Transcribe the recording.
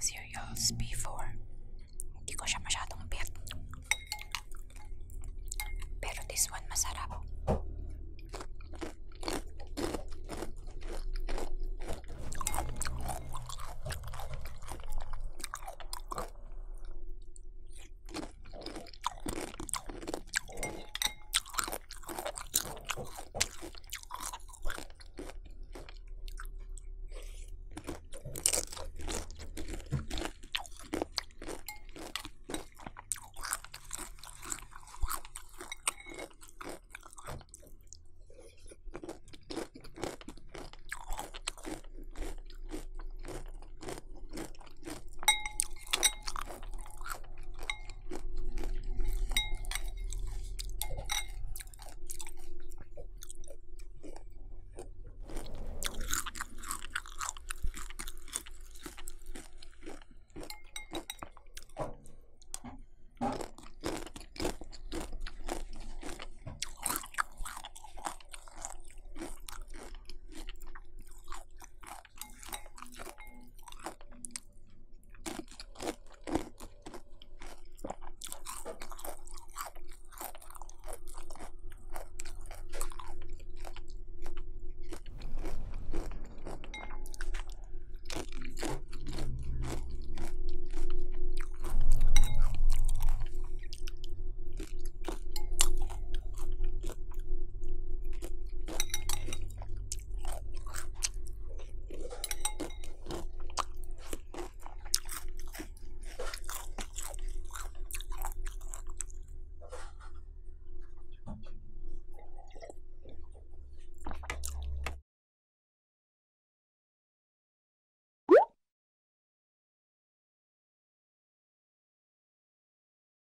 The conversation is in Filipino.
cereals before. Hindi ko siya masyadong bet. Pero this one masarap.